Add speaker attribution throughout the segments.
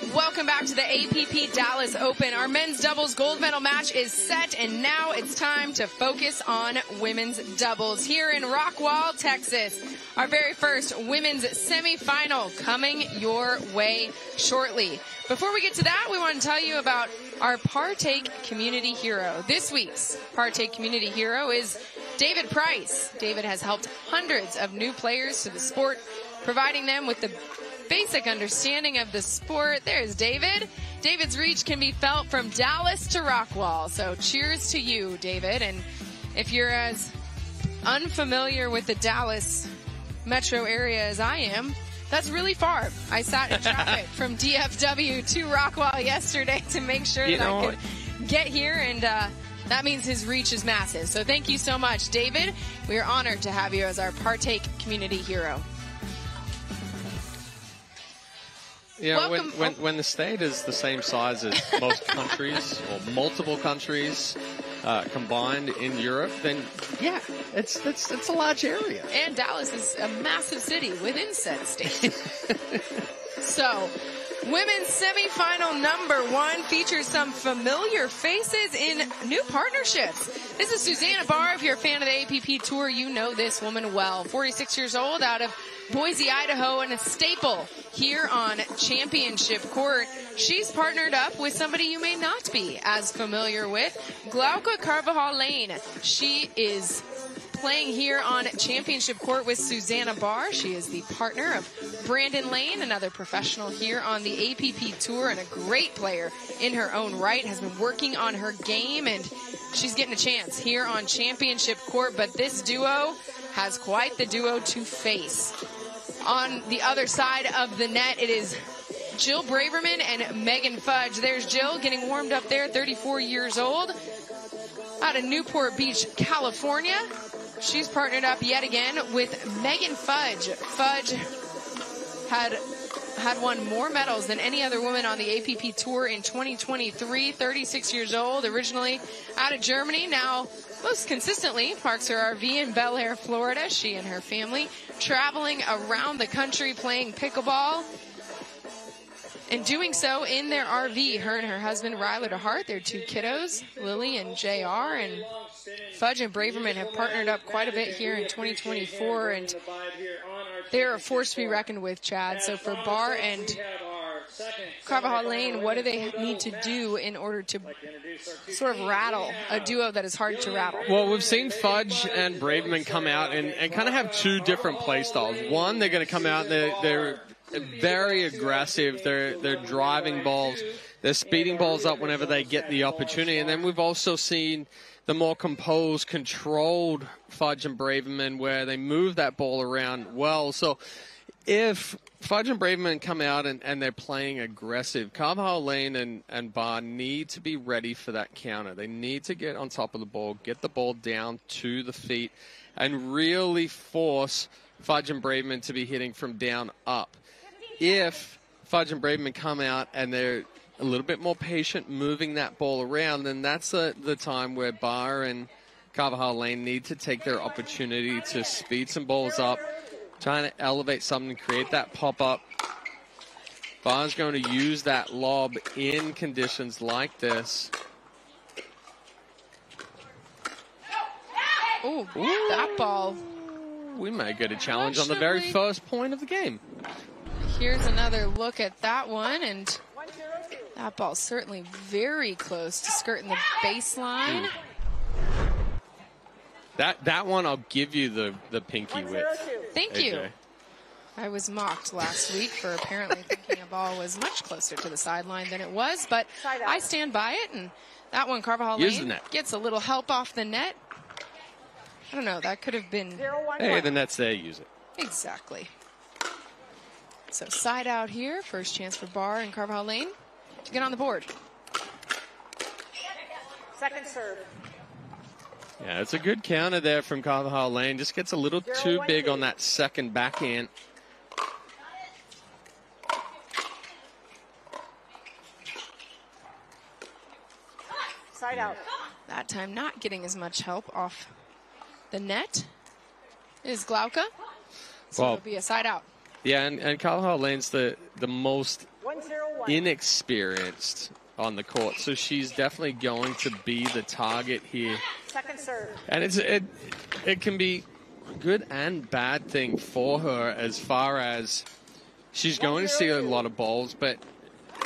Speaker 1: Welcome back to the APP Dallas Open. Our men's doubles gold medal match is set, and now it's time to focus on women's doubles here in Rockwall, Texas. Our very first women's semifinal coming your way shortly. Before we get to that, we want to tell you about our Partake Community Hero. This week's Partake Community Hero is David Price. David has helped hundreds of new players to the sport, providing them with the basic understanding of the sport. There's David. David's reach can be felt from Dallas to Rockwall. So cheers to you, David. And if you're as unfamiliar with the Dallas metro area as I am, that's really far. I sat in traffic from DFW to Rockwall yesterday to make sure
Speaker 2: You
Speaker 1: that
Speaker 2: know
Speaker 1: I could get here and uh, that means his reach is massive. So thank you so much, David. We are honored to have you as our Partake Community Hero.
Speaker 2: Yeah, when, when, when the state is the same size as most countries or multiple countries uh, combined in Europe, then yeah, it's it's it's a large area.
Speaker 1: And Dallas is a massive city within said state. so, women's semifinal number one features some familiar faces in new partnerships. This is Susanna Barr. If you're a fan of the APP Tour, you know this woman well. 46 years old out of Boise, Idaho, and a staple here on Championship Court. She's partnered up with somebody you may not be as familiar with, Glauca Carvajal Lane. She is playing here on Championship Court with Susanna Barr. She is the partner of Brandon Lane, another professional here on the APP Tour and a great player in her own right, has been working on her game and she's getting a chance here on Championship Court, but this duo has quite the duo to face. On the other side of the net, it is Jill Braverman and Megan Fudge. There's Jill getting warmed up there, 34 years old, out of Newport Beach, California. She's partnered up yet again with Megan Fudge. Fudge had had won more medals than any other woman on the APP Tour in 2023. 36 years old, originally out of Germany. Now, most consistently, parks her RV in Bel Air, Florida. She and her family traveling around the country playing pickleball and doing so in their RV. Her and her husband, Ryler DeHart, their two kiddos, Lily and JR, and Fudge and Braverman have partnered up quite a bit here in 2024, and they're a force to be reckoned with, Chad. So for Barr and Carvajal Lane, what do they need to do in order to sort of rattle a duo that is hard to rattle?
Speaker 2: Well, we've seen Fudge and Braverman come out and, and kind of have two different play styles. One, they're going to come out and they're, they're very aggressive. They're they're driving balls. They're speeding balls up whenever they get the opportunity. And then we've also seen the more composed, controlled Fudge and Braverman where they move that ball around well. So if Fudge and Braverman come out and, and they're playing aggressive, Carvajal Lane and, and Barr need to be ready for that counter. They need to get on top of the ball, get the ball down to the feet, and really force Fudge and Braverman to be hitting from down up. If Fudge and Braverman come out and they're a little bit more patient moving that ball around, then that's the, the time where Barr and Carvajal Lane need to take their opportunity to speed some balls up, trying to elevate something, create that pop up. Barr's going to use that lob in conditions like this.
Speaker 1: Ooh, that ball.
Speaker 2: We may get a challenge on the very first point of the game.
Speaker 1: Here's another look at that one, and that ball's certainly very close to skirting the baseline.
Speaker 2: That that one I'll give you the, the pinky width.
Speaker 1: Thank you. I was mocked last week for apparently thinking a ball was much closer to the sideline than it was, but I stand by it. And that one, Carvajal Lane, gets a little help off the net. I don't know. That could have been
Speaker 2: Hey, the net's there, use it.
Speaker 1: exactly. So side out here, first chance for Barr and Carvajal Lane to get on the board.
Speaker 3: Second serve.
Speaker 2: Yeah, it's a good counter there from Carvajal Lane. Just gets a little too big on that second backhand.
Speaker 3: Side out.
Speaker 1: That time not getting as much help off the net is Glauca. So
Speaker 2: Well-
Speaker 1: it'll be a side out.
Speaker 2: Yeah, and, and Carvajal Lane's the, the most
Speaker 3: 101.
Speaker 2: Inexperienced on the court, so she's definitely going to be the target here.
Speaker 3: Second serve.
Speaker 2: And it's it it can be a good and bad thing for her as far as she's going to see a lot of balls, but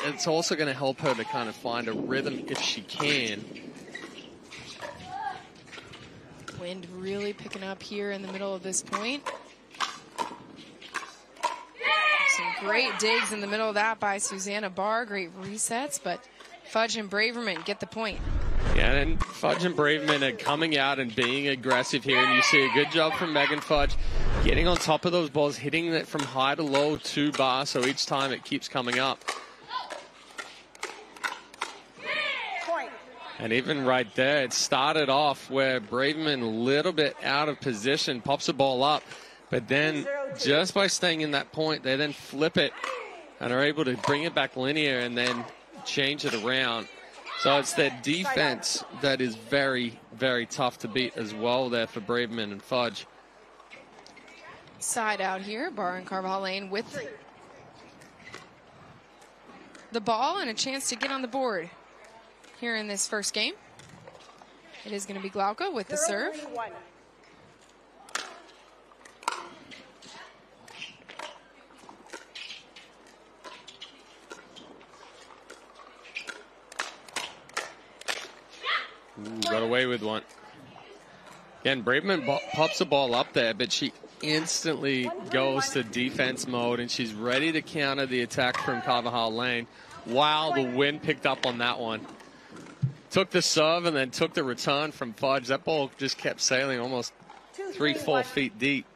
Speaker 2: it's also going to help her to kind of find a rhythm if she can.
Speaker 1: Wind really picking up here in the middle of this point. Some great digs in the middle of that by Susanna Barr. Great resets, but Fudge and Braverman get the point.
Speaker 2: Yeah, and Fudge and Braverman are coming out and being aggressive here, and you see a good job from Megan Fudge getting on top of those balls, hitting it from high to low to Barr, so each time it keeps coming up. And even right there, it started off where Braverman a little bit out of position, pops the ball up, but then just by staying in that point, they then flip it and are able to bring it back linear and then change it around. So it's their defense that is very, very tough to beat as well there for Braverman and Fudge.
Speaker 1: Side out here, Barr and Carvajal Lane with the ball and a chance to get on the board here in this first game. It is going to be Glauco with the serve.
Speaker 2: Mm, got away with one. Again, Braverman pops the ball up there, but she instantly goes to defense mode and she's ready to counter the attack from Carvajal Lane. Wow, the wind picked up on that one. Took the serve and then took the return from Fudge. That ball just kept sailing almost three, four feet deep.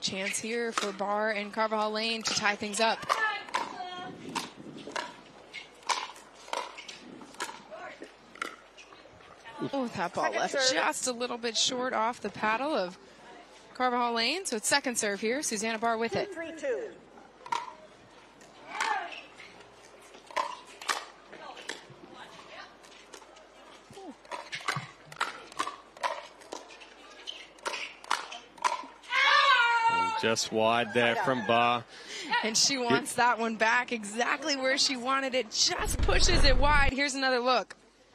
Speaker 1: Chance here for Barr and Carvajal Lane to tie things up. Oh, that ball
Speaker 3: Second
Speaker 1: left
Speaker 3: serve.
Speaker 1: just a little bit short off the paddle of Carvajal Lane. So it's second serve here. Susanna Barr with it.
Speaker 3: three, two.
Speaker 2: Just wide there from Barr.
Speaker 1: And she wants that one back exactly where she wanted it. Just pushes it wide. Here's another look.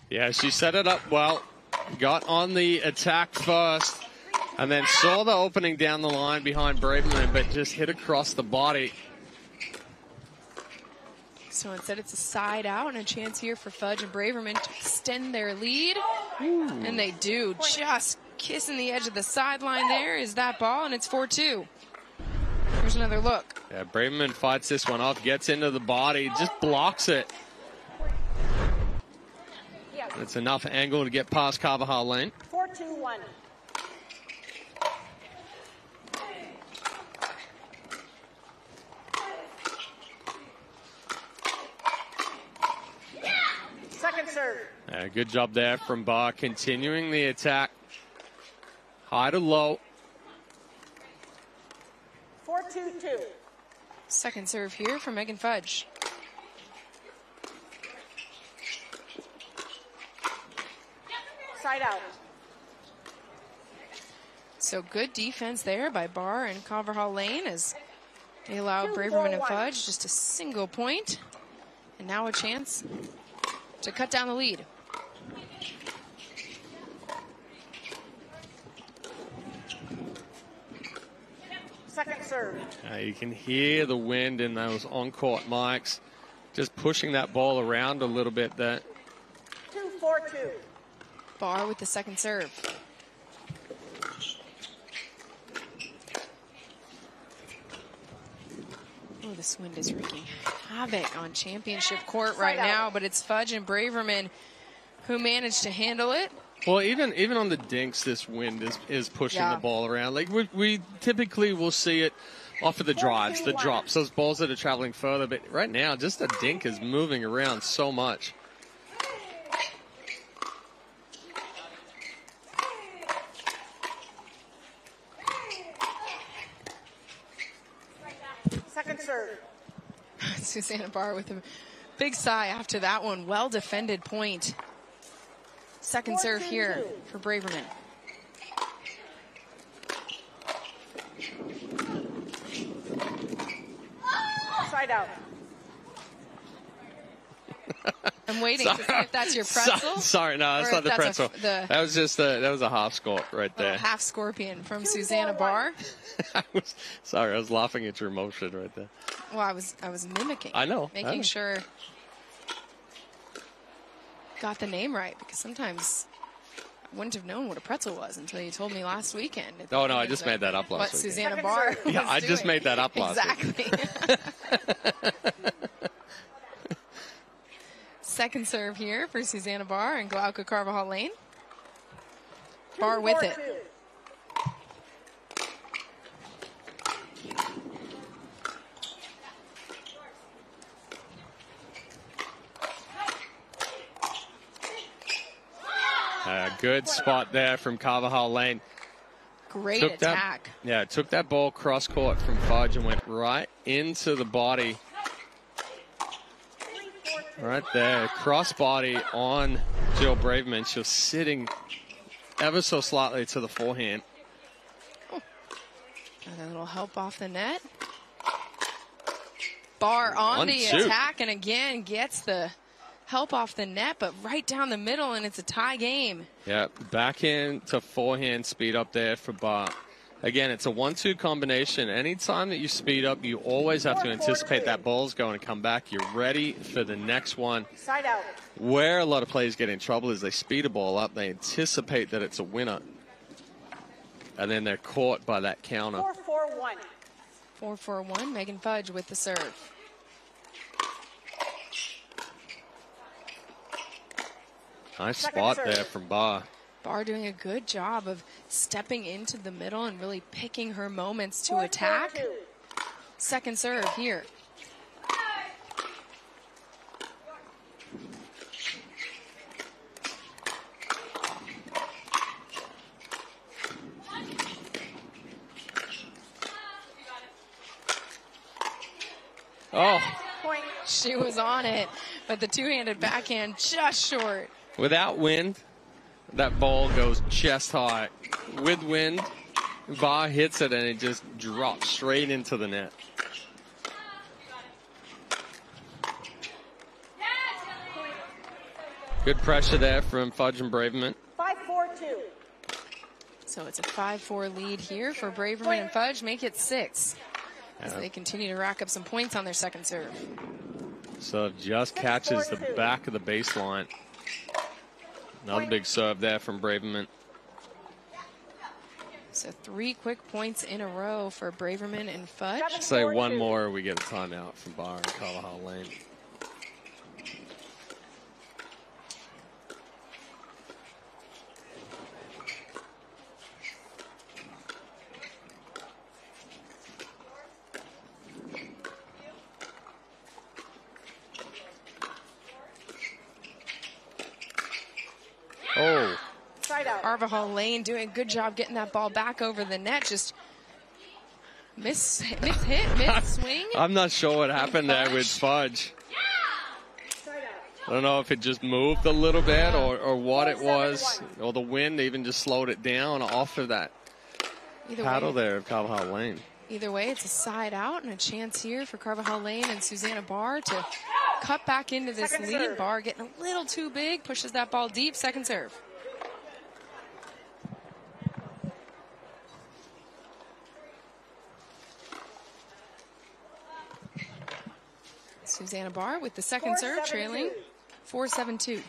Speaker 2: Yeah, she set it up well. Got on the attack first, and then saw the opening down the line behind Braverman, but just hit across the body.
Speaker 1: So instead, it's a side out and a chance here for Fudge and Braverman to extend their lead. And they do. Just kissing the edge of the sideline there is that ball, and it's 4 2. Here's another look.
Speaker 2: Yeah, Braverman fights this one off, gets into the body, just blocks it.
Speaker 3: Yes.
Speaker 2: It's enough angle to get past Carvajal Lane.
Speaker 3: Four, two, one. Second serve.
Speaker 2: Yeah, good job there from Barr, continuing the attack. High to low.
Speaker 3: Four, two, two.
Speaker 1: Second serve here for Megan Fudge.
Speaker 3: Side out.
Speaker 1: So good defense there by Barr and Carvajal Lane as they allow
Speaker 3: Two,
Speaker 1: Braverman
Speaker 3: four,
Speaker 1: and. Fudge just a single point. And now a chance to cut down the lead.
Speaker 3: Second serve.
Speaker 2: Uh, you can hear the wind in those on-court mics, just pushing that ball around a little bit there.
Speaker 3: Two, four, two.
Speaker 1: Barr with the second serve. Oh, this wind is wreaking havoc on championship court right now, but it's Fudge and Braverman who managed to handle it.
Speaker 2: Well, even even on the dinks, this wind is, is pushing
Speaker 1: Yeah.
Speaker 2: the ball around. Like we, we typically will see it off of the drives, the drops, those balls that are traveling further. But right now, just a dink is moving around so much.
Speaker 3: Second serve.
Speaker 1: Susanna Barr with a big sigh after that one. Well defended point. Second serve here for Braverman.
Speaker 3: Side out.
Speaker 1: I'm waiting to see if that's your pretzel.
Speaker 2: So- sorry, no, that's not the
Speaker 1: that's a
Speaker 2: pretzel.
Speaker 1: f- the-
Speaker 2: that was just a, that was a half score right oh, there.
Speaker 1: Half scorpion from Susanna Barr.
Speaker 2: I was, sorry, I was laughing at your emotion right there.
Speaker 1: Well, I was I was mimicking.
Speaker 2: I know, I
Speaker 1: Making
Speaker 2: know.
Speaker 1: sure got the name right because sometimes I wouldn't have known what a pretzel was until you told me last weekend.
Speaker 2: Oh, no, I just made that up last
Speaker 1: What
Speaker 2: weekend.
Speaker 1: Susanna Barr
Speaker 2: Yeah, I just made that up last week.
Speaker 1: exactly. Second serve here for Susanna Barr and Glauca Carvajal Lane. Barr with it.
Speaker 3: 2-4-2.
Speaker 2: A good spot there from Carvajal Lane.
Speaker 1: Great
Speaker 2: Took
Speaker 1: attack.
Speaker 2: that, yeah, took that ball cross court from Fudge and went right into the body. Right there, cross body on Jill Braverman. She was sitting ever so slightly to the forehand.
Speaker 1: And Another little help off the net. Barr on
Speaker 2: One,
Speaker 1: the
Speaker 2: two.
Speaker 1: attack and again gets the help off the net, but right down the middle, and it's a tie game.
Speaker 2: Yeah, back in to forehand speed up there for Barr. Again, it's a one-two combination. Anytime that you speed up, you always have to anticipate that ball's going to come back. You're ready for the next one.
Speaker 3: Side out.
Speaker 2: Where a lot of players get in trouble is they speed a ball up, they anticipate that it's a winner, and then they're caught by that counter.
Speaker 3: 4-4-1.
Speaker 1: 4 4 1, Megan Fudge with the serve.
Speaker 2: Nice
Speaker 3: Second
Speaker 2: spot
Speaker 3: serve.
Speaker 2: there from Barr.
Speaker 1: Barr doing a good job of stepping into the middle and really picking her moments to attack. Second serve here.
Speaker 2: Oh,
Speaker 1: She was on it, but the two handed backhand just short.
Speaker 2: without wind, that ball goes chest high. With wind, Barr hits it and it just drops straight into the net. Good pressure there from Fudge and Braverman.
Speaker 3: 5-4-2.
Speaker 1: So it's a 5 4 lead here for Braverman and Fudge. Make it six as
Speaker 2: Yeah.
Speaker 1: they continue to rack up some points on their second serve.
Speaker 2: So just catches the back of the baseline. Another big serve there from Braverman.
Speaker 1: So three quick points in a row for Braverman and Fudge.
Speaker 2: Say one more, we get a timeout from Barr and Carvajal Lane. Oh,
Speaker 3: Side.
Speaker 1: Carvajal Lane doing a good job getting that ball back over the net. Just miss, miss hit, miss swing.
Speaker 2: I'm not sure what happened there with
Speaker 1: Fudge.
Speaker 2: Fudge.
Speaker 3: Side out.
Speaker 2: I don't know if it just moved a little bit or, or what it was, or the wind even just slowed it down off of that
Speaker 1: Either
Speaker 2: paddle
Speaker 1: way,
Speaker 2: there of Carvajal Lane.
Speaker 1: either way, it's a side out and a chance here for Carvajal Lane and Susanna Barr to cut back into this
Speaker 3: Second
Speaker 1: lead.
Speaker 3: serve.
Speaker 1: Barr getting a little too big, pushes that ball deep. Second serve. Susanna Barr with the second serve,
Speaker 3: 4-7-2.
Speaker 1: trailing 4 7 2.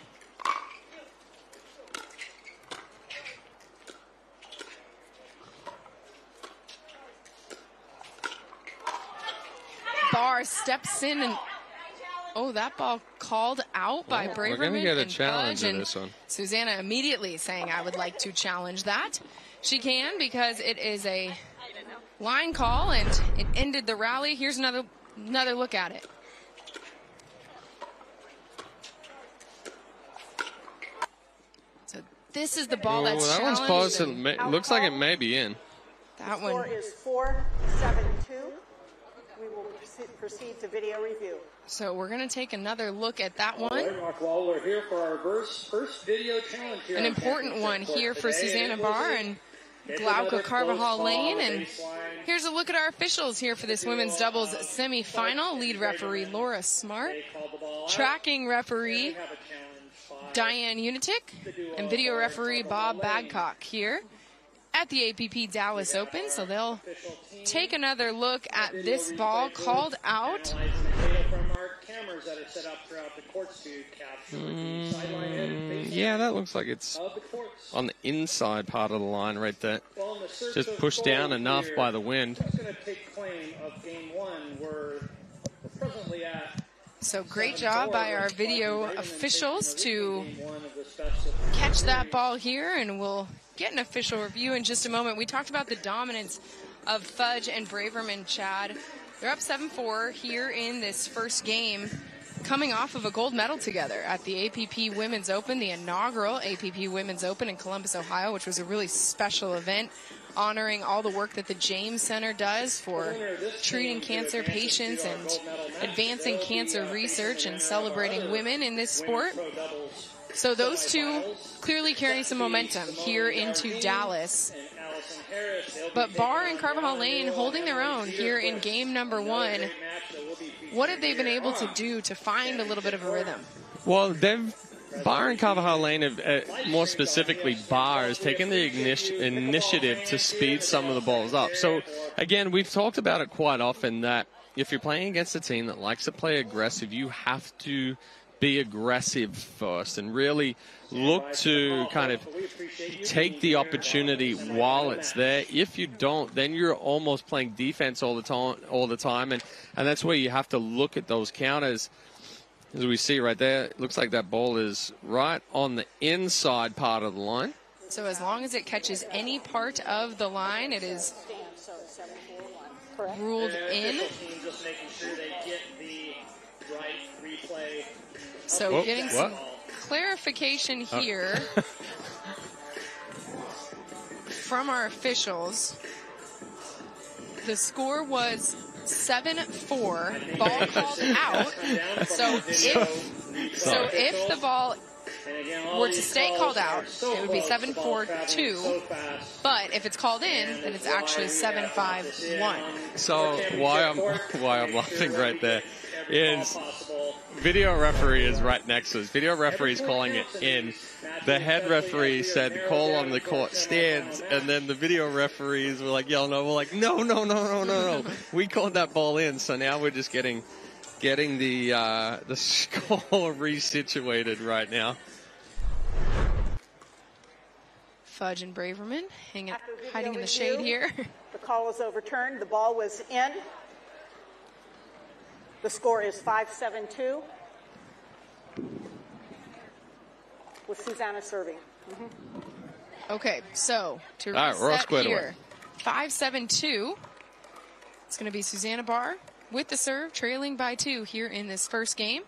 Speaker 1: Barr steps in and oh, that ball called out by
Speaker 2: Well,
Speaker 1: Braverman.
Speaker 2: we're gonna get a
Speaker 1: and
Speaker 2: challenge in this one.
Speaker 1: Susanna immediately saying, "I would like to challenge that." She can because it is a line call and it ended the rally. Here's another another look at it. This is the ball
Speaker 2: Oh,
Speaker 1: that's
Speaker 2: that one's close. It
Speaker 1: and
Speaker 2: ma- looks like it may be in.
Speaker 1: That
Speaker 3: Score
Speaker 1: one.
Speaker 3: is 4-7-2. We will proceed- proceed to video review.
Speaker 1: So we're going to take another look at that one.
Speaker 4: right, Mark Waller here for our first, first video challenge.
Speaker 1: An important one here for
Speaker 4: today.
Speaker 1: Susanna Barr and
Speaker 4: It's
Speaker 1: Glauca
Speaker 4: another
Speaker 1: Carvajal Lane and. Here's a look at our officials here for this women's doubles semifinal. Lead referee Laura Smart, tracking referee Diane Unitic, and video referee Bob Badcock here at the APP Dallas Open. So they'll take another look at this ball called out.
Speaker 2: Mm, yeah, that looks like it's on the inside part of the line right there. Just pushed down enough by the wind.
Speaker 1: So great job by our video officials to catch that ball here, and we'll get an official review in just a moment. We talked about the dominance of Fudge and Braverman Chad. They're up 7-4 here in this first game coming off of a gold medal together at the APP Women's Open, the inaugural APP Women's Open in Columbus, Ohio, which was a really special event honoring all the work that the James Center does for treating cancer patients and advancing cancer research and celebrating women in this sport. So those two clearly carrying some momentum here into Dallas. But Barr and Carvajal Lane holding their own here in game number one. What have they been able to do to find a little bit of a rhythm?
Speaker 2: Well, they've Barr and Carvajal Lane, have, uh, more specifically Barr, has taken the initiative to speed some of the balls up. So, again, we've talked about it quite often that if you're playing against a team that likes to play aggressive, you have to be aggressive first and really look to kind of take the opportunity while it's there. If you don't, then you're almost playing defense all the time, all the time, and and that's where you have to look at those counters. As we see right there, it looks like that ball is right on the inside part of the line.
Speaker 1: So as long as it catches any part of the line, it is ruled in. So
Speaker 2: Whoop,
Speaker 1: getting
Speaker 2: what?
Speaker 1: some clarification uh. here from our officials. The score was 7-4, ball called out. So if so if the ball were to stay called out, it would be 7-4-2. But if it's called in, then it's actually 7-5-1.
Speaker 2: So why I'm why I'm laughing right there is video referee is right next to us. Video referee is calling it in. The head referee said call on the court stands, and then the video referees were like yelling over, like no, no, no, no, no, no. We called that ball in, so now we're just getting getting the uh, the score resituated right now.
Speaker 1: Fudge and Braverman hanging,
Speaker 3: After
Speaker 1: hiding in the
Speaker 3: review,
Speaker 1: shade here.
Speaker 3: The call was overturned. The ball was in. The score is 5-7-2 with Susanna serving.
Speaker 1: Okay, so to
Speaker 2: All right, we're all
Speaker 1: reset
Speaker 2: squared away.
Speaker 1: here, five seven two. It's going to be Susanna Barr with the serve, trailing by two here in this first game.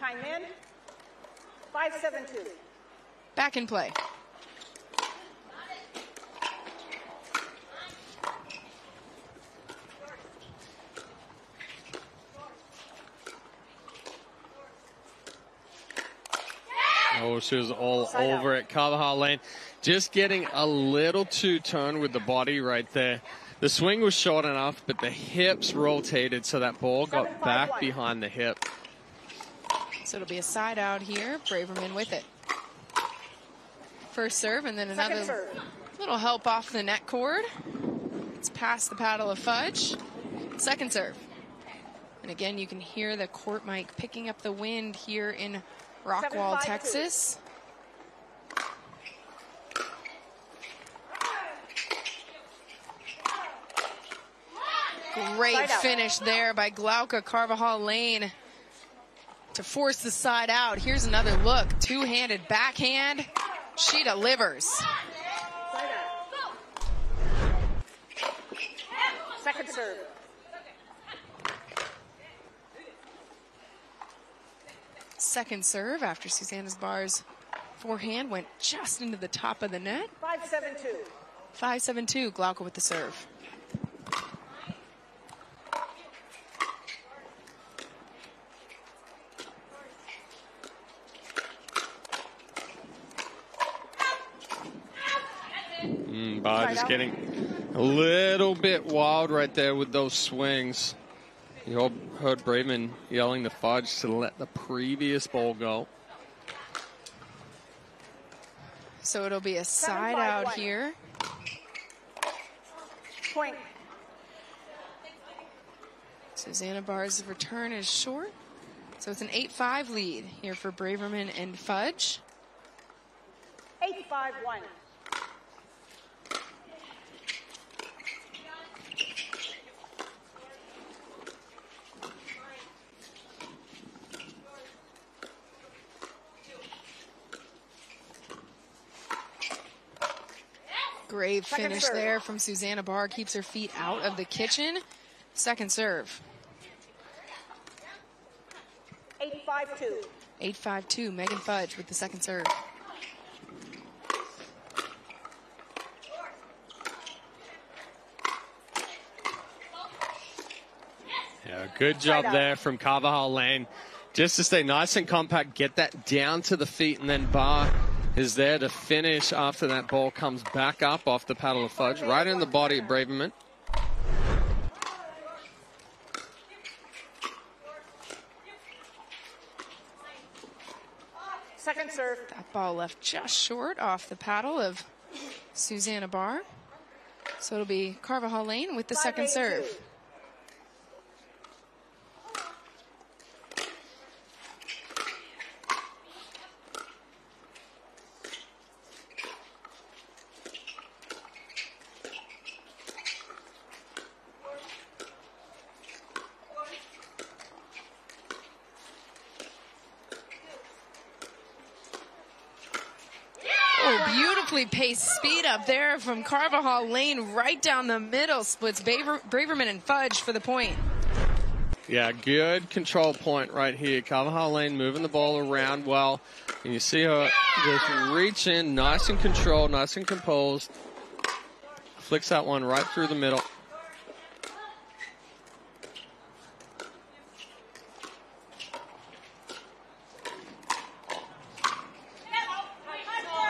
Speaker 3: Time in. 5-7-2.
Speaker 1: Back in play.
Speaker 2: Oh, she was all
Speaker 3: Side out.
Speaker 2: over it. Carvajal Lane just getting a little too turned with the body right there. The swing was short enough, but the hips rotated so that ball
Speaker 3: Seven,
Speaker 2: got
Speaker 3: five,
Speaker 2: back
Speaker 3: one.
Speaker 2: behind the hip.
Speaker 1: So it'll be a side out here. Braverman with it. First serve and then another
Speaker 3: serve.
Speaker 1: little help off the net cord. It's past the paddle of Fudge. Second serve. And again, you can hear the court mic picking up the wind here in Rockwall,
Speaker 3: Seven, five, two.
Speaker 1: Texas. Great finish there by Glauca Carvajal Lane to force the side out. Here's another look. Two-handed backhand. She delivers.
Speaker 3: Second serve.
Speaker 1: Second serve after Susanna's Barr's forehand went just into the top of the net.
Speaker 3: 5-7-2.
Speaker 1: 5-7-2, Glauca with the serve.
Speaker 2: Mm, Barr
Speaker 3: Side
Speaker 2: just
Speaker 3: out.
Speaker 2: getting A little bit wild right there with those swings. You all heard Braverman yelling the fudge to let the previous ball go.
Speaker 1: So it'll be a
Speaker 3: Seven,
Speaker 1: side
Speaker 3: five,
Speaker 1: out
Speaker 3: one.
Speaker 1: here.
Speaker 3: Point.
Speaker 1: Susanna Barr's return is short. So it's an 8-5 lead here for Braverman and Fudge.
Speaker 3: Eight, five, one.
Speaker 1: Great
Speaker 3: Second
Speaker 1: finish
Speaker 3: serve.
Speaker 1: there from Susanna Barr. Keeps her feet out of the kitchen. Second serve.
Speaker 3: Eight, five, two.
Speaker 1: 8-5-2. Megan Fudge with the second serve.
Speaker 2: Yeah, good job
Speaker 3: out.
Speaker 2: there from Carvajal Lane. Just to stay nice and compact, get that down to the feet, and then Barr is there to finish after that ball comes back up off the paddle of Fudge, right in the body of Braverman.
Speaker 3: Second serve.
Speaker 1: That ball left just short off the paddle of Susanna Barr. So it'll be Carvajal Lane with the
Speaker 3: Five,
Speaker 1: second serve.
Speaker 3: two.
Speaker 1: Oh, beautifully paced speed up there from Carvajal Lane right down the middle. Splits Braver- Braverman and Fudge for the point.
Speaker 2: Yeah, good control point right here. Carvajal Lane moving the ball around well. And you see her just reach in, nice and controlled, nice and composed. Flicks that one right through the middle.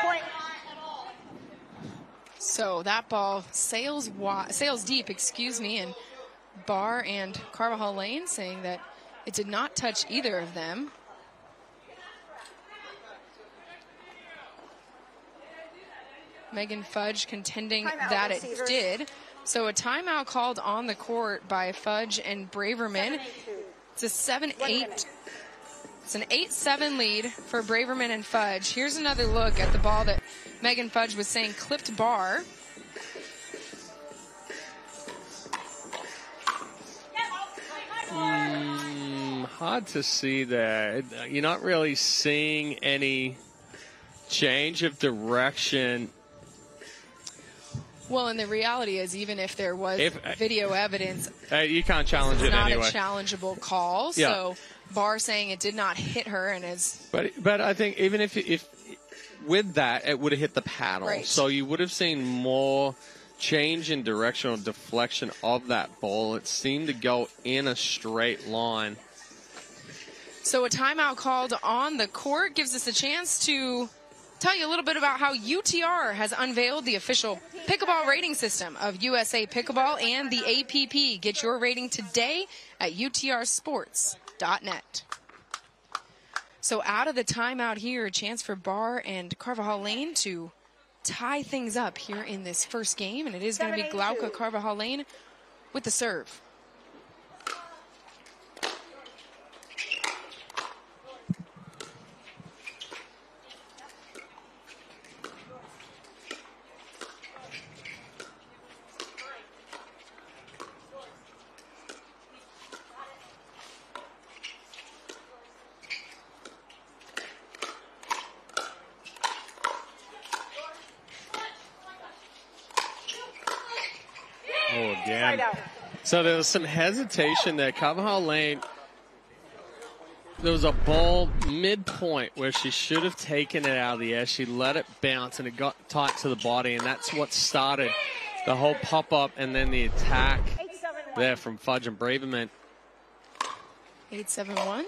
Speaker 3: Point.
Speaker 1: That ball sails sails deep, excuse me, and Barr and Carvajal Lane saying that it did not touch either of them. Megan Fudge contending
Speaker 3: Timeout,
Speaker 1: that it did. So a timeout called on the court by Fudge and Braverman.
Speaker 3: Seven.
Speaker 1: It's a 7
Speaker 3: One
Speaker 1: 8
Speaker 3: minute.
Speaker 1: it's an 8-7 lead for Braverman and Fudge. Here's another look at the ball that Megan Fudge was saying clipped
Speaker 2: Barr. Hard to see that. You're not really seeing any change of direction.
Speaker 1: Well, and the reality is, even if there was
Speaker 2: If-
Speaker 1: video evidence,
Speaker 2: Uh, you can't challenge
Speaker 1: it's
Speaker 2: it
Speaker 1: not
Speaker 2: anyway.
Speaker 1: a challengeable call.
Speaker 2: Yeah.
Speaker 1: So Barr saying it did not hit her and is
Speaker 2: But but I think even if if with that it would have hit the paddle,
Speaker 1: Right.
Speaker 2: so you would have seen more change in directional deflection of that ball. It seemed to go in a straight line.
Speaker 1: So a timeout called on the court gives us a chance to tell you a little bit about how UTR has unveiled the official pickleball rating system of USA Pickleball and the APP. Get your rating today at utrsports.net. So out of the timeout here, a chance for Barr and Carvajal Lane to tie things up here in this first game, and it is going to be Glauca. Carvajal Lane with the serve.
Speaker 2: Oh,
Speaker 3: Side
Speaker 2: again. So there was some hesitation there. Carvajal Lane, there was a ball midpoint where she should have taken it out of the air. She let it bounce and it got tight to the body, and that's what started the whole pop up and then the attack
Speaker 3: Eight, seven, one.
Speaker 2: there from Fudge and Braverman.
Speaker 1: 871.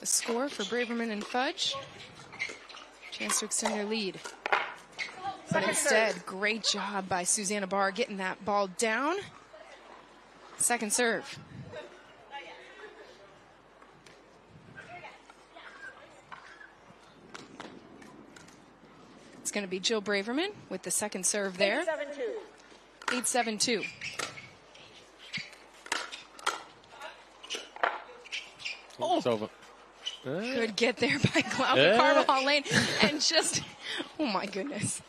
Speaker 1: The score for Braverman and Fudge. Chance to extend their lead. But instead, great job by Susanna Barr getting that ball down. Second serve. It's going to be Jill Braverman with the second serve there.
Speaker 3: 8-7-2.
Speaker 1: 7 2.
Speaker 2: Oh. It's over.
Speaker 1: Good get there by Glauca
Speaker 2: Yeah.
Speaker 1: Carvajal Lane. And just, oh my goodness.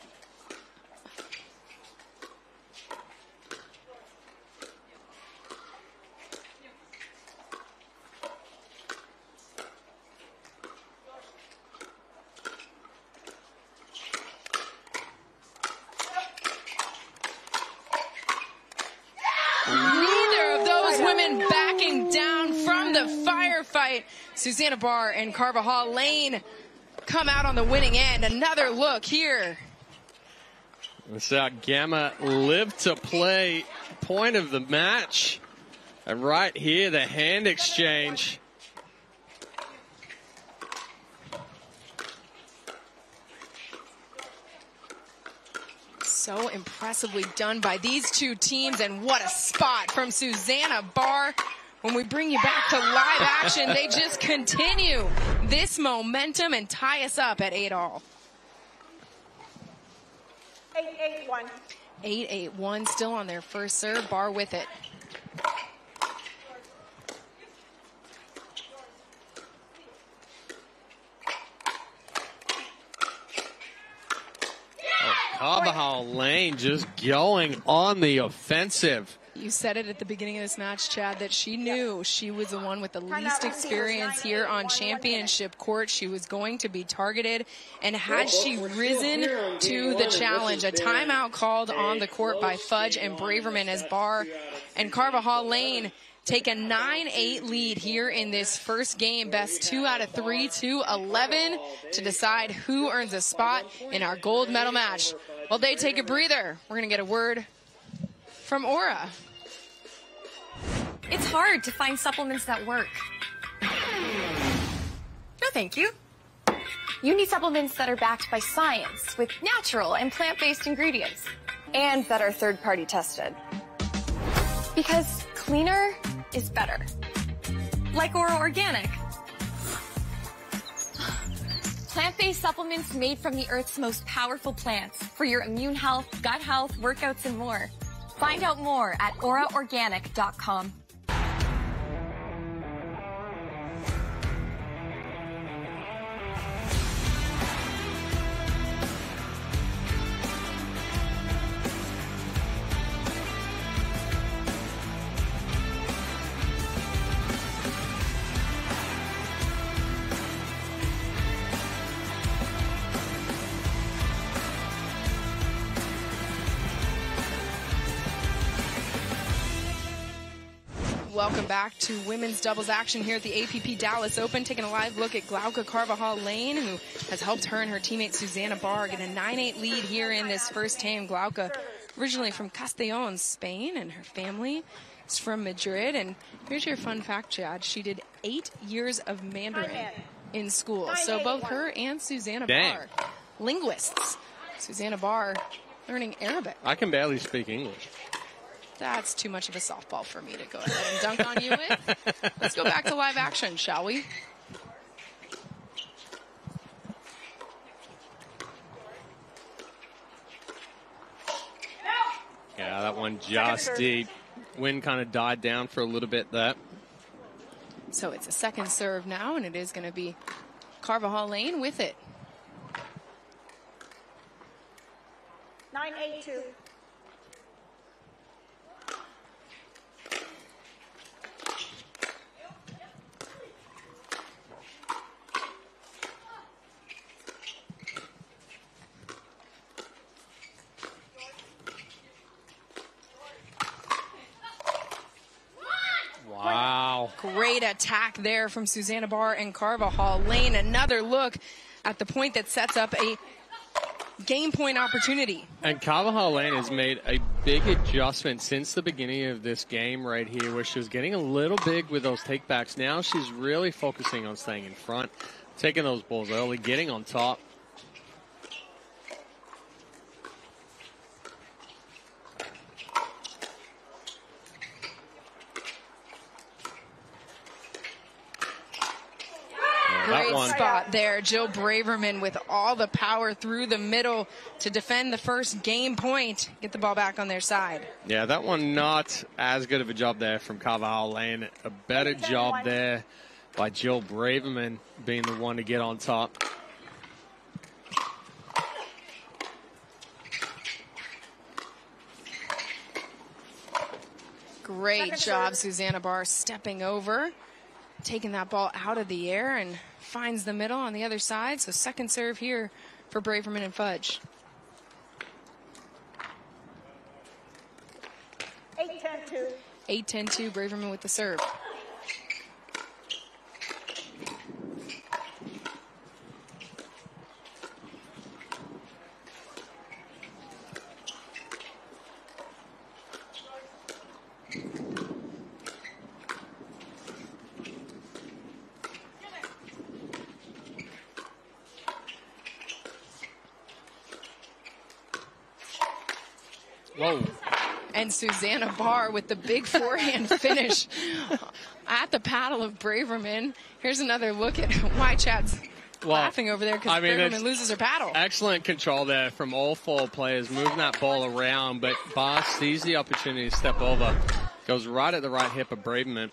Speaker 1: Neither of those women backing down from the firefight. Susanna Barr and Carvajal Lane come out on the winning end. Another look here.
Speaker 2: It's our Gamma live to play point of the match. And right here, the hand exchange.
Speaker 1: So impressively done by these two teams, and what a spot from Susanna Barr. When we bring you back to live action, they just continue this momentum and tie us up at 8 all.
Speaker 3: 8-8-1.
Speaker 1: 8 8 1 still on their first serve. Barr with it.
Speaker 2: Oh, Carvajal Lane just going on the offensive.
Speaker 1: You said it at the beginning of this match, Chad, that she knew she was the one with the
Speaker 3: Timeout,
Speaker 1: least experience here on
Speaker 3: 9-8,
Speaker 1: championship court. She was going to be targeted. And had she risen
Speaker 4: here on game
Speaker 1: to the challenge, a timeout called
Speaker 4: a
Speaker 1: on the court by Fudge and Braverman as
Speaker 4: set.
Speaker 1: Barr
Speaker 4: Three out of
Speaker 1: and
Speaker 4: three.
Speaker 1: Carvajal Lane take a 9-8 lead here in this first game. Best two out of three to 11 to decide who earns a spot in our gold medal match. While they take a breather, we're going to get a word from Ora.
Speaker 5: It's hard to find supplements that work. No, thank you. You need supplements that are backed by science with natural and plant based ingredients. And that are third party tested. Because cleaner is better. Like Ora Organic. Plant based supplements made from the Earth's most powerful plants for your immune health, gut health, workouts, and more. Find out more at oraorganic.com.
Speaker 1: Welcome back to women's doubles action here at the APP Dallas Open. Taking a live look at Glauca Carvajal Lane, who has helped her and her teammate Susanna Barr get a 9-8 lead here in this first game. Glauca, originally from Castellon, Spain, and her family is from Madrid. And here's your fun fact, Chad. She did eight years of Mandarin in school. So both her and Susanna
Speaker 2: Dang.
Speaker 1: Barr, linguists. Susanna Barr learning Arabic.
Speaker 2: I can barely speak English.
Speaker 1: That's too much of a softball for me to go ahead and dunk on you with. Let's go back to live action, shall we?
Speaker 2: Yeah, that one just
Speaker 3: serve.
Speaker 2: deep. Wind kind of died down for a little bit there.
Speaker 1: So it's a second serve now, and it is going to be Carvajal Lane with it.
Speaker 3: 9-8-2.
Speaker 2: Wow.
Speaker 1: Great attack there from Susanna Barr and Carvajal Lane. Another look at the point that sets up a game point opportunity.
Speaker 2: And Carvajal Lane has made a big adjustment since the beginning of this game right here, where she was getting a little big with those takebacks. Now she's really focusing on staying in front, taking those balls early, getting on top.
Speaker 1: Great
Speaker 2: one.
Speaker 1: spot there. Jill Braverman with all the power through the middle to defend the first game point. Get the ball back on their side.
Speaker 2: Yeah, that one not as good of a job there from Carvajal Lane. A better job there by Jill Braverman being the one to get on top.
Speaker 1: Great job. Susanna Barr stepping over, taking that ball out of the air and finds the middle on the other side. So second serve here for Braverman and Fudge.
Speaker 3: Eight, ten, two.
Speaker 1: 8-10-2, Braverman with the serve.
Speaker 2: Whoa.
Speaker 1: And Susanna Barr with the big forehand finish at the paddle of Braverman. Here's another look at why Chad's
Speaker 2: Well,
Speaker 1: laughing over there because
Speaker 2: I mean,
Speaker 1: Braverman loses her paddle.
Speaker 2: Excellent control there from all four players, moving that ball around, but Barr sees the opportunity to step over. Goes right at the right hip of Braverman.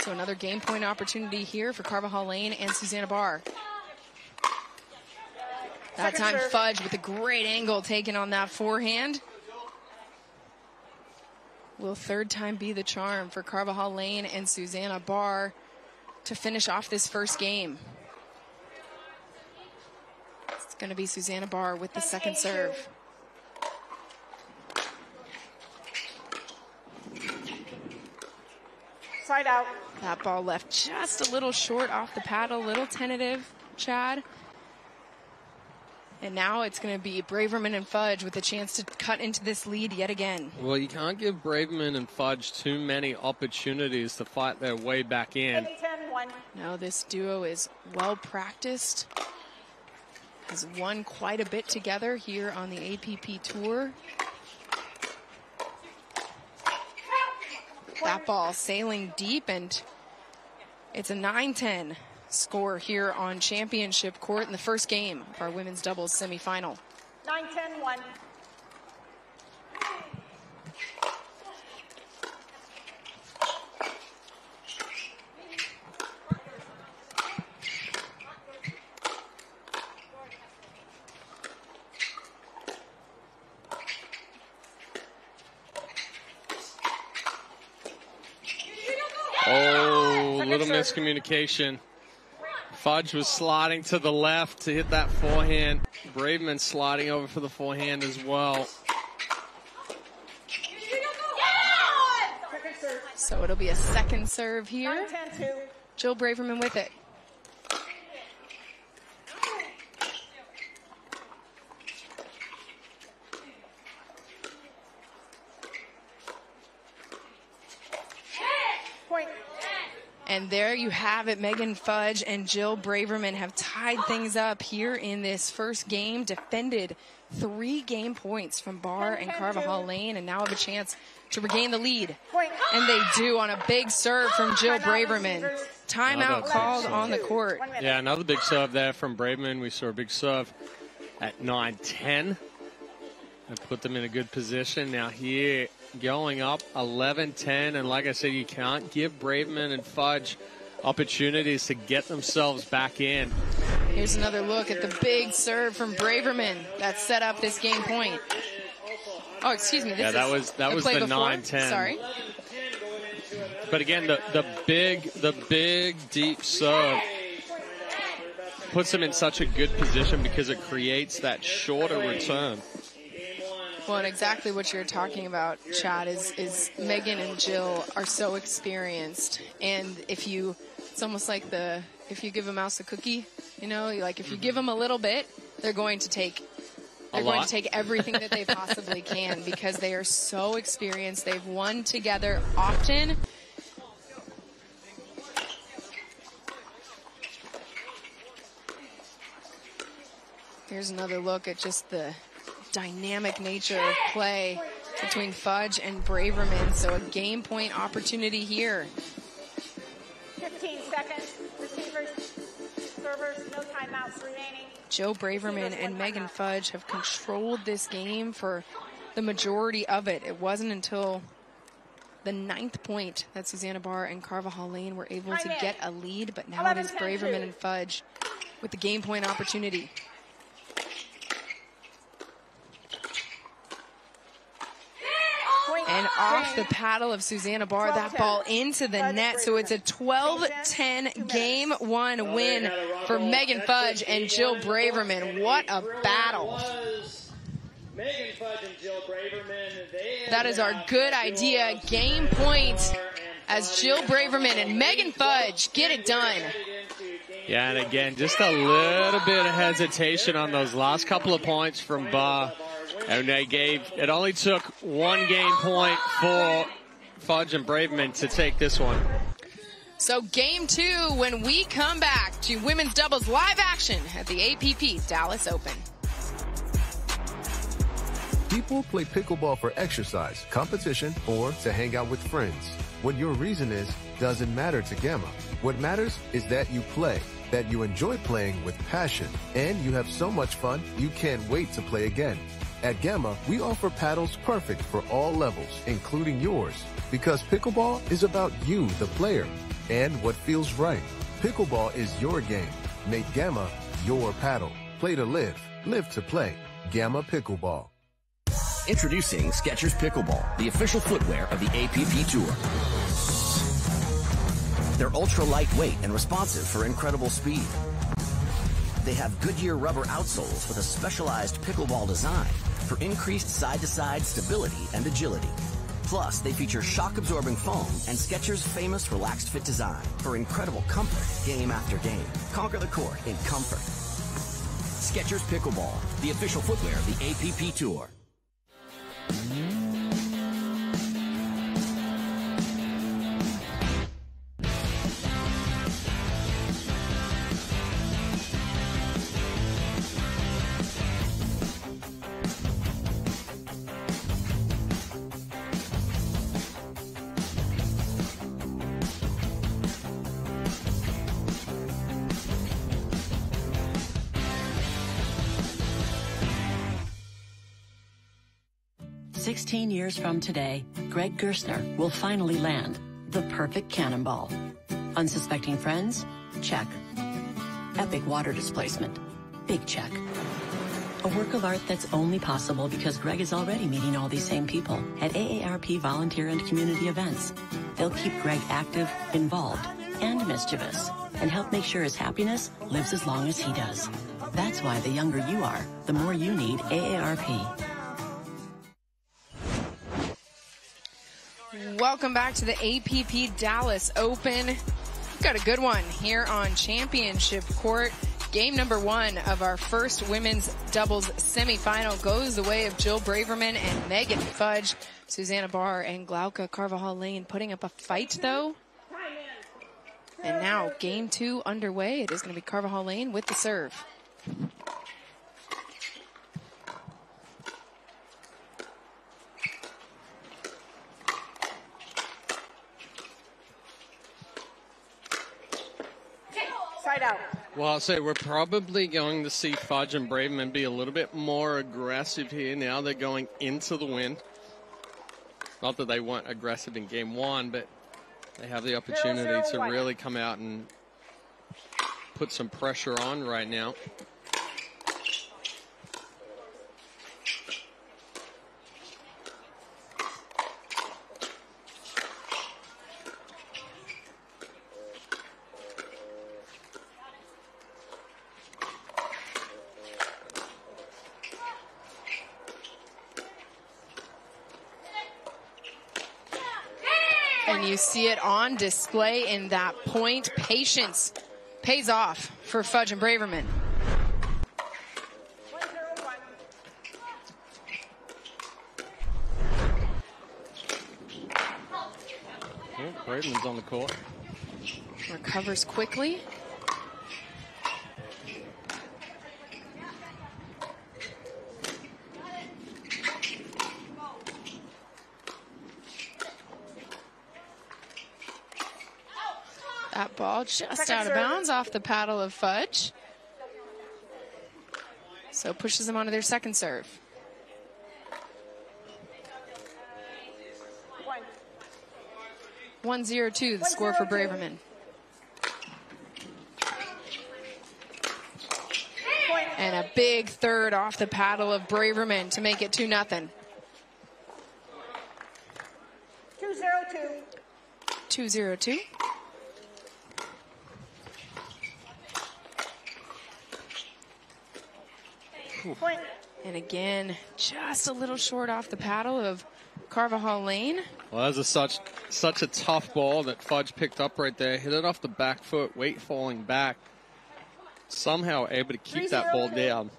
Speaker 1: So another game point opportunity here for Carvajal Lane and Susanna Barr. That
Speaker 3: Second
Speaker 1: time
Speaker 3: serve.
Speaker 1: Fudge with a great angle taken on that forehand. Will third time be the charm for Carvajal Lane and Susanna Barr to finish off this first game? It's going to be Susanna Barr with the second serve.
Speaker 3: Side out.
Speaker 1: That ball left just a little short off the paddle, a little tentative, Chad. And now it's going to be Braverman and Fudge with a chance to cut into this lead yet again.
Speaker 2: Well, you can't give Braverman and Fudge too many opportunities to fight their way back in.
Speaker 3: Eight, ten, one.
Speaker 1: Now this duo is well practiced, has won quite a bit together here on the APP Tour. That ball sailing deep, and it's a 9 10 score here on championship court in the first game of our women's doubles semifinal.
Speaker 3: Nine, ten, one.
Speaker 2: Oh,
Speaker 3: Second
Speaker 2: little miscommunication. Fudge was sliding to the left to hit that forehand. Braverman sliding over for the forehand as well.
Speaker 1: So it'll be a second serve here.
Speaker 3: Nine, ten, two.
Speaker 1: Jill Braverman with it.
Speaker 3: Point.
Speaker 1: And there you have it. Megan Fudge and Jill Braverman have tied things up here in this first game, defended three game points from Barr and Carvajal Lane, and now have a chance to regain the lead. And they do on a big serve from Jill Braverman. Timeout called on the court.
Speaker 2: Yeah, another big serve there from Braverman. We saw a big serve at 9 10. And put them in a good position. Now here, going up 11 10. And like I said, you can't give Braverman and Fudge opportunities to get themselves back in.
Speaker 1: Here's another look at the big serve from Braverman that set up this game point. Oh, excuse me. This
Speaker 2: Yeah, that was- that
Speaker 1: the
Speaker 2: was the
Speaker 1: before.
Speaker 2: 9-10.
Speaker 1: Sorry.
Speaker 2: But again, the, the big, the big deep serve puts them in such a good position because it creates that shorter return.
Speaker 1: Well, and exactly what you're talking about, Chad, is is Megan and Jill are so experienced, and if you, it's almost like the if you give a mouse a cookie, you know, like if you give mm-hmm. them a little bit, they're going to take. They're going to take everything that they possibly can because they are so experienced. They've won together often. Here's another look at just the dynamic nature of play between Fudge and Braverman. So a game point opportunity here.
Speaker 3: 15 seconds. Receivers, server. seconds remaining.
Speaker 1: Jill Braverman and Megan Fudge have controlled this game for the majority of it. It wasn't until the ninth point that Susanna Barr and Carvajal Lane were able to get a lead, but now it is Braverman and Fudge with the game point opportunity.
Speaker 3: Point
Speaker 1: And off the paddle of Susanna Barr, that ball into the net. So it's a 12-10 game one win for Megan Fudge and Jill Braverman. What a battle.
Speaker 4: Megan Fudge and Jill Braverman. They
Speaker 1: That is our good idea. Game point as Jill Braverman and Megan Fudge get it done.
Speaker 2: Yeah, and again, just a little bit of hesitation on those last couple of points from Barr. And they gave, it only took one game point for Fudge and Braverman to take this one.
Speaker 1: So game two when we come back to women's doubles live action at the APP Dallas Open.
Speaker 6: People play pickleball for exercise, competition, or to hang out with friends. What your reason is doesn't matter to Gamma. What matters is that you play, that you enjoy playing with passion, and you have so much fun you can't wait to play again. At Gamma, we offer paddles perfect for all levels, including yours, because pickleball is about you, the player, and what feels right. Pickleball is your game. Make Gamma your paddle. Play to live, live to play. Gamma Pickleball.
Speaker 7: Introducing Skechers Pickleball, the official footwear of the APP Tour. They're ultra lightweight and responsive for incredible speed. They have Goodyear rubber outsoles with a specialized pickleball design for increased side-to-side stability and agility. Plus, they feature shock-absorbing foam and Skechers' famous relaxed fit design for incredible comfort game after game. Conquer the court in comfort. Skechers Pickleball, the official footwear of the APP Tour.
Speaker 8: Years from today, Greg Gerstner will finally land the perfect cannonball. Unsuspecting friends? Check. Epic water displacement? Big check. A work of art that's only possible because Greg is already meeting all these same people at AARP volunteer and community events. They'll keep Greg active, involved, and mischievous, and help make sure his happiness lives as long as he does. That's why the younger you are, the more you need AARP.
Speaker 1: Welcome back to the APP Dallas Open. We've got a good one here on Championship Court. Game number one of our first women's doubles semifinal goes the way of Jill Braverman and Megan Fudge. Susanna Barr and Glauka Carvajal Lane putting up a fight though. And now game two underway. It is going to be Carvajal Lane with the serve.
Speaker 2: Well, I'll say we're probably going to see Fudge and Braverman be a little bit more aggressive here. Now they're going into the wind. Not that they weren't aggressive in game one, but they have the opportunity to really come out and put some pressure on right now.
Speaker 1: And you see it on display in that point. Patience pays off for Fudge and Braverman.
Speaker 3: One zero one.
Speaker 2: Oh, on the court.
Speaker 1: Recovers quickly. That ball just
Speaker 3: Second
Speaker 1: out of bounds off the paddle of Fudge. So pushes them onto their second serve.
Speaker 3: One.
Speaker 1: 1 0 2, the score for Braverman.
Speaker 3: Point.
Speaker 1: And a big third off the paddle of Braverman to make it 2 0.
Speaker 3: 202.
Speaker 1: 2 0 2.
Speaker 3: Point.
Speaker 1: And again, just a little short off the paddle of Carvajal Lane.
Speaker 2: Well, that was a such such a tough ball that Fudge picked up right there. Hit it off the back foot, weight falling back. Somehow able to keep that ball down.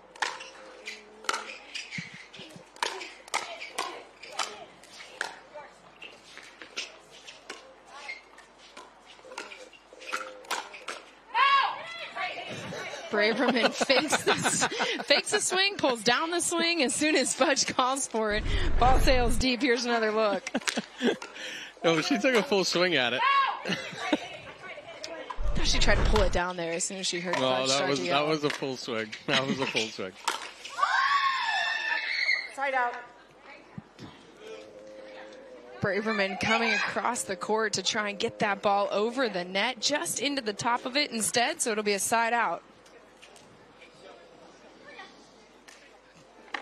Speaker 1: Braverman fakes this, fakes the swing, pulls down the swing as soon as Fudge calls for it. Ball sails deep. Here's another look.
Speaker 2: Oh, she took a full swing at it.
Speaker 1: She tried to pull it down there as soon as she heard
Speaker 2: Well,
Speaker 1: Fudge
Speaker 2: that
Speaker 1: start
Speaker 2: was
Speaker 1: to
Speaker 2: that was a full swing. That was a full swing.
Speaker 3: Side out.
Speaker 1: Braverman coming across the court to try and get that ball over the net, just into the top of it instead, so it'll be a side out.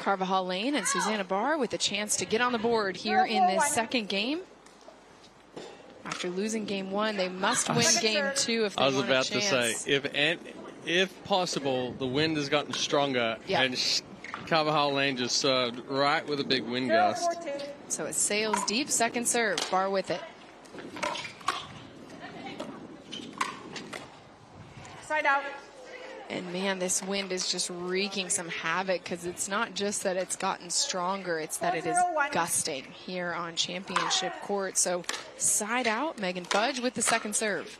Speaker 1: Carvajal Lane and Susanna Barr with a chance to get on the board here in this second game. After losing game one, they must win game two if they want to challenge.
Speaker 2: I was about
Speaker 1: a
Speaker 2: to say, if and if possible, the wind has gotten stronger,
Speaker 1: Yeah.
Speaker 2: and Carvajal Lane just served right with a big wind gust.
Speaker 1: So it sails deep, second serve, Barr with it.
Speaker 3: Side out.
Speaker 1: And man, this wind is just wreaking some havoc because it's not just that it's gotten stronger, it's that it is gusting here on championship court. So side out, Megan Fudge with the second serve.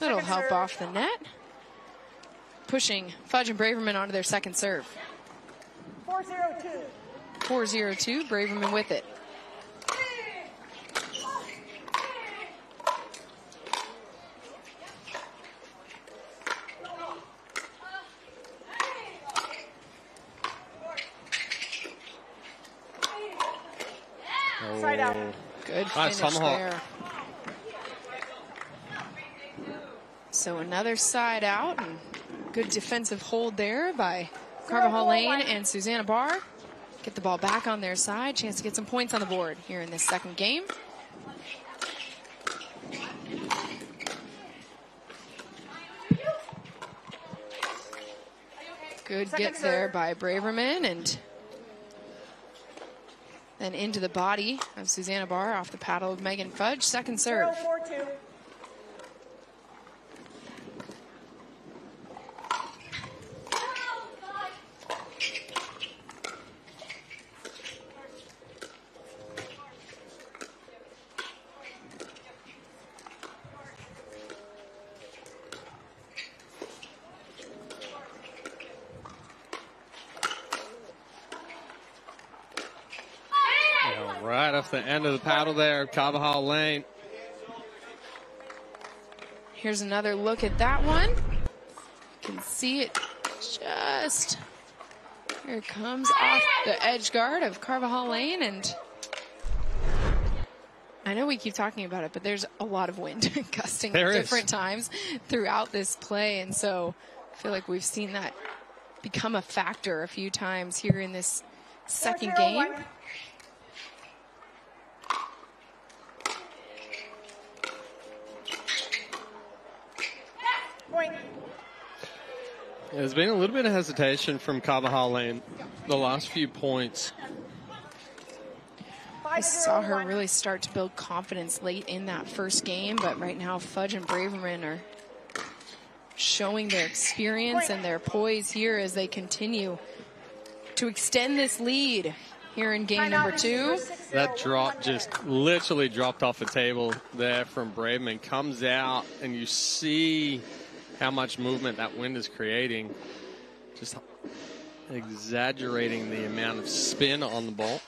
Speaker 1: Little help off the net. Pushing Fudge and Braverman onto their second serve.
Speaker 3: 402.
Speaker 1: 4-0-2, Braverman with it.
Speaker 3: Side out.
Speaker 1: Good
Speaker 2: Nice
Speaker 1: finish
Speaker 2: tomahawk.
Speaker 1: there. So another side out and good defensive hold there by Carvajal Lane and Susanna Barr. Get the ball back on their side. Chance to get some points on the board here in this second game. Good
Speaker 3: Second
Speaker 1: get there by Braverman and then into the body of Susanna Barr off the paddle of Megan Fudge. Second serve.
Speaker 3: 042.
Speaker 2: You off the end of the paddle there, Carvajal Lane.
Speaker 1: Here's another look at that one. You can see it just. Here it comes off the edge guard of Carvajal Lane, and I know we keep talking about it, but there's a lot of wind gusting
Speaker 2: There
Speaker 1: at
Speaker 2: is.
Speaker 1: different times throughout this play, and so I feel like we've seen that become a factor a few times here in this second game.
Speaker 2: There's been a little bit of hesitation from Carvajal Lane the last few points.
Speaker 1: I saw her really start to build confidence late in that first game, but right now Fudge and Braverman are showing their experience and their poise here as they continue to extend this lead here in game number two.
Speaker 2: That drop just literally dropped off the table there from Braverman. Comes out, and you see how much movement that wind is creating. Just exaggerating the amount of spin on the ball.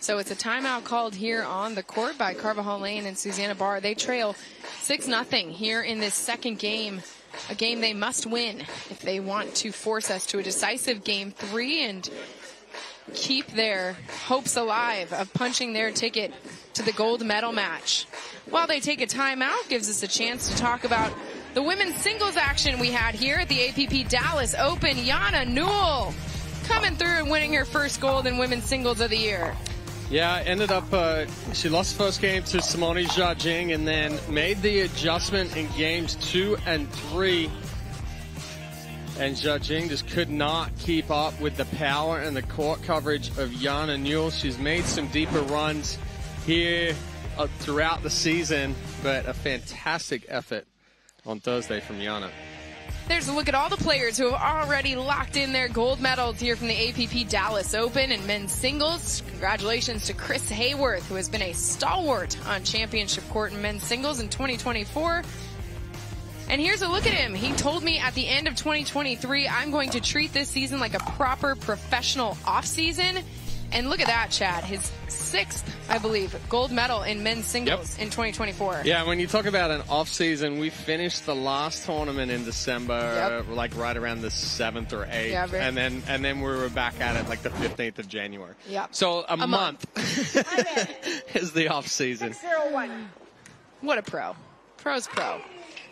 Speaker 1: So it's a timeout called here on the court by Carvajal Lane and Susanna Barr. They trail 6 0 here in this second game, a game they must win if they want to force us to a decisive game three and keep their hopes alive of punching their ticket to the gold medal match. While they take a timeout, gives us a chance to talk about the women's singles action we had here at the APP Dallas Open. Yana Newell coming through and winning her first gold in women's singles of the year.
Speaker 2: Yeah, ended up, uh, she lost the first game to Simone Jiajing and then made the adjustment in games two and three. And Jiajing just could not keep up with the power and the court coverage of Yana Newell. She's made some deeper runs here uh, throughout the season, but a fantastic effort on Thursday from Yana.
Speaker 1: There's a look at all the players who have already locked in their gold medals here from the APP Dallas Open and men's singles. Congratulations to Chris Haworth, who has been a stalwart on championship court in men's singles in 2024. And here's a look at him. He told me at the end of 2023, I'm going to treat this season like a proper professional offseason. And look at that, Chad. His sixth, I believe, gold medal in men's singles in 2024.
Speaker 2: Yeah, when you talk about an off season, we finished the last tournament in December,
Speaker 1: Yep.
Speaker 2: like right around the seventh or eighth,
Speaker 1: Yeah, very-
Speaker 2: and then and then we were back at it like the fifteenth of January.
Speaker 1: Yep.
Speaker 2: So a,
Speaker 1: A
Speaker 2: month, is the off season.
Speaker 3: 601.
Speaker 1: What a pro. Pro's pro.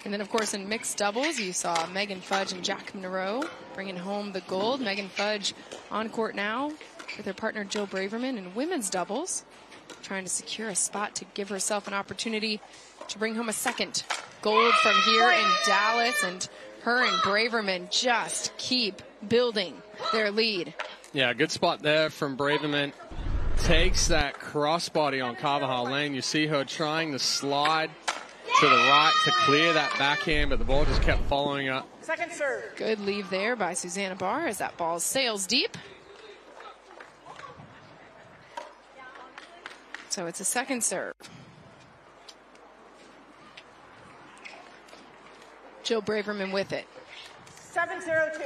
Speaker 1: And then, of course, in mixed doubles, you saw Megan Fudge and Jack Munro bringing home the gold. Megan Fudge on court now with her partner Jill Braverman in women's doubles, trying to secure a spot to give herself an opportunity to bring home a second gold from here in Dallas. And her and Braverman just keep building their lead.
Speaker 2: Yeah, good spot there from Braverman. Takes that crossbody on Carvajal Lane. You see her trying to slide to the right to clear that backhand, but the ball just kept following up.
Speaker 3: Second serve.
Speaker 1: Good leave there by Susanna Barr as that ball sails deep. So it's a second serve. Jill Braverman with it.
Speaker 3: 702.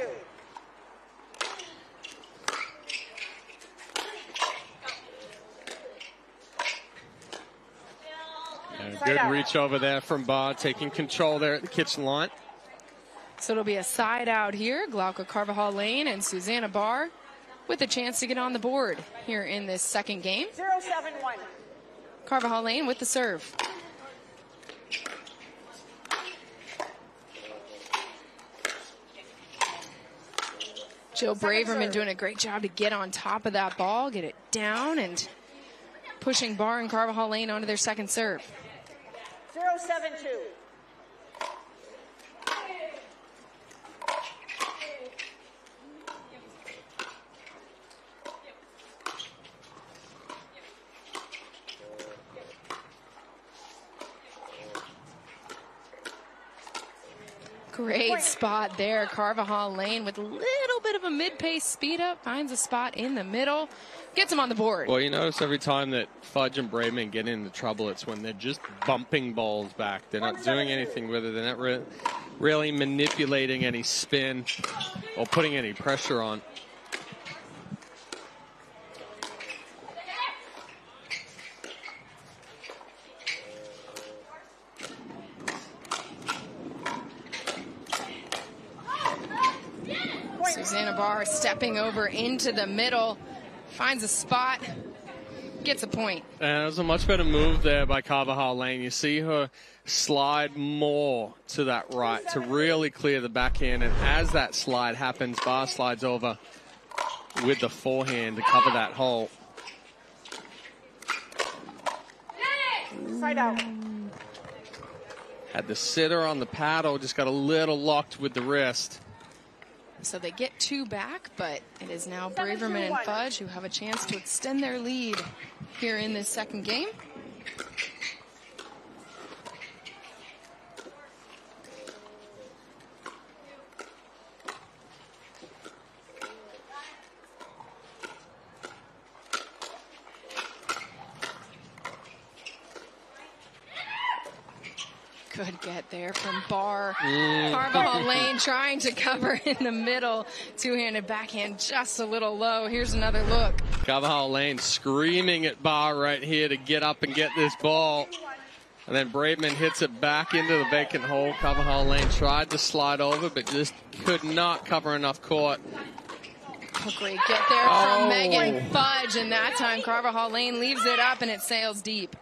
Speaker 2: Yeah, good reach over there from Barr, taking control there at the kitchen line.
Speaker 1: So it'll be a side out here. Glauka Carvajal Lane and Susanna Barr with a chance to get on the board here in this second game.
Speaker 3: 071.
Speaker 1: Carvajal Lane with the serve. Jill Braverman doing a great job to get on top of that ball, get it down, and pushing Barr and Carvajal Lane onto their second serve.
Speaker 3: 072.
Speaker 1: Great spot there. Carvajal Lane with a little bit of a mid-pace speed up, finds a spot in the middle, gets him on the board.
Speaker 2: Well, you notice every time that Fudge and Braverman get into trouble, it's when they're just bumping balls back. They're not doing anything with it. They're not re- really manipulating any spin or putting any pressure on.
Speaker 1: Susanna Barr stepping over into the middle, finds a spot, gets a point.
Speaker 2: And it was a much better move there by Carvajal Lane. You see her slide more to that right to really clear the backhand. And as that slide happens, Barr slides over with the forehand to cover that hole.
Speaker 3: Side out.
Speaker 2: Had the sitter on the paddle, just got a little locked with the wrist.
Speaker 1: So they get two back, but it is now Braverman and Fudge who have a chance to extend their lead here in this second game. Good get there from Barr. Mm. Carvajal Lane trying to cover in the middle. Two-handed backhand just a little low. Here's another look.
Speaker 2: Carvajal Lane screaming at Barr right here to get up and get this ball. And then Braverman hits it back into the vacant hole. Carvajal Lane tried to slide over, but just could not cover enough court.
Speaker 1: Great get there from
Speaker 2: Oh.
Speaker 1: Megan Fudge, and that time Carvajal Lane leaves it up and it sails deep.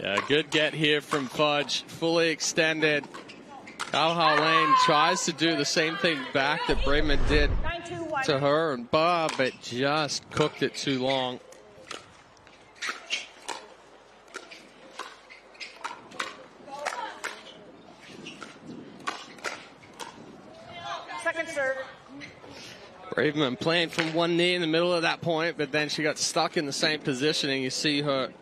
Speaker 2: Yeah, good get here from Fudge. Fully extended. Carvajal Lane tries to do the same thing back that Braverman did to her and Bob, but just cooked it too long.
Speaker 3: Second serve.
Speaker 2: Braverman playing from one knee in the middle of that point, but then she got stuck in the same position, and you see her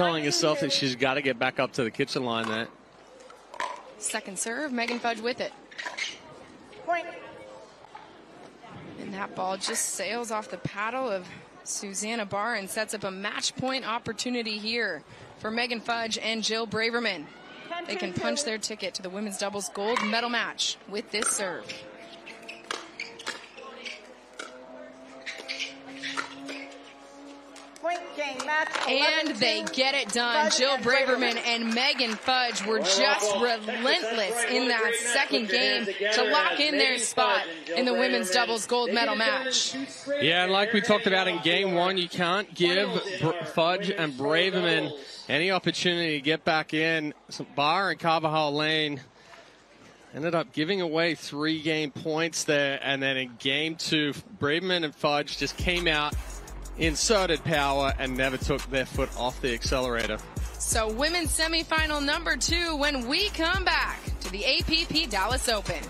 Speaker 2: telling herself that she's got to get back up to the kitchen line there.
Speaker 1: Second serve, Megan Fudge with it.
Speaker 3: Point.
Speaker 1: And that ball just sails off the paddle of Susanna Barr and sets up a match point opportunity here for Megan Fudge and Jill Braverman. They can punch their ticket to the women's doubles gold medal match with this serve.
Speaker 3: Match.
Speaker 1: And they get it done.
Speaker 3: Fudge
Speaker 1: Jill Braverman and Megan Fudge were just relentless in that second game to lock in their spot in the women's doubles gold medal match.
Speaker 2: Yeah, and like we talked about in game one, you can't give Br- Fudge and Braverman any opportunity to get back in. So Barr and Carvajal Lane ended up giving away three game points there, and then in game two, Braverman and Fudge just came out, inserted power, and never took their foot off the accelerator.
Speaker 1: So women's semifinal number two when we come back to the APP Dallas Open.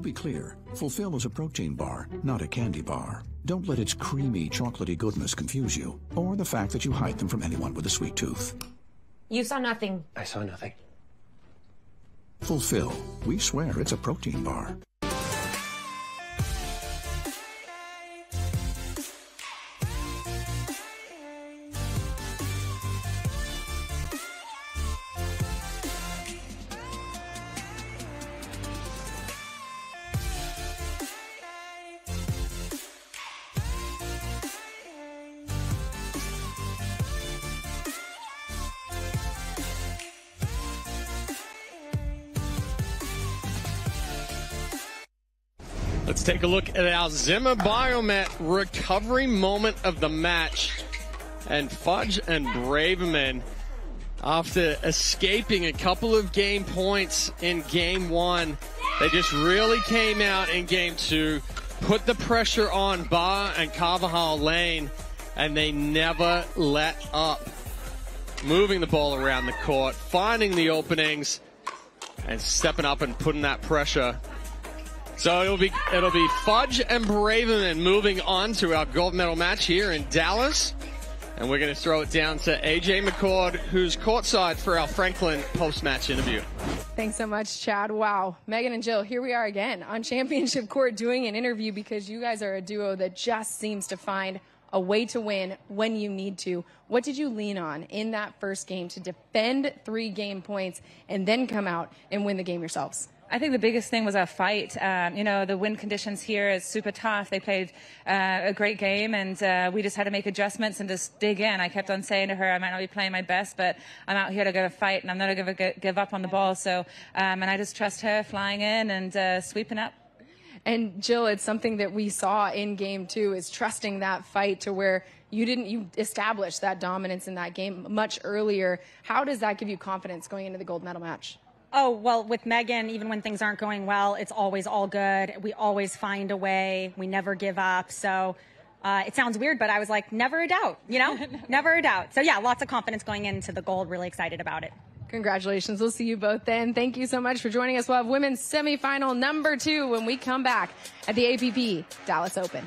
Speaker 9: To be clear, Fulfill is a protein bar, not a candy bar. Don't let its creamy, chocolatey goodness confuse you, or the fact that you hide them from anyone with a sweet tooth.
Speaker 10: You saw nothing.
Speaker 11: I saw nothing.
Speaker 9: Fulfill. We swear it's a protein bar.
Speaker 2: Take a look at our Zimmer Biomet recovery moment of the match. And Fudge and Braverman, after escaping a couple of game points in game one, they just really came out in game two, put the pressure on Barr and Carvajal Lane, and they never let up. Moving the ball around the court, finding the openings, and stepping up and putting that pressure so it'll be it'll be Fudge and Braverman moving on to our gold medal match here in Dallas. And we're going to throw it down to AJ McCord, who's courtside for our Franklin post-match interview.
Speaker 1: Thanks so much, Chad. Wow. Megan and Jill, here we are again on championship court doing an interview because you guys are a duo that just seems to find a way to win when you need to. What did you lean on in that first game to defend three game points and then come out and win the game yourselves?
Speaker 11: I think the biggest thing was our fight. Um, you know, the wind conditions here is super tough. They played uh, a great game, and uh, we just had to make adjustments and just dig in. I kept on saying to her, I might not be playing my best, but I'm out here to go to fight, and I'm not going to give up on the ball. So, um, and I just trust her flying in and uh, sweeping up.
Speaker 1: And Jill, it's something that we saw in game two is trusting that fight to where you didn't you established that dominance in that game much earlier. How does that give you confidence going into the gold medal match?
Speaker 12: Oh, well, with Megan, even when things aren't going well, it's always all good. We always find a way. We never give up. So uh, it sounds weird, but I was like, never a doubt, you know? never a doubt. So yeah, lots of confidence going into the gold. Really excited about it.
Speaker 1: Congratulations. We'll see you both then. Thank you so much for joining us. We'll have women's semifinal number two when we come back at the APP Dallas Open.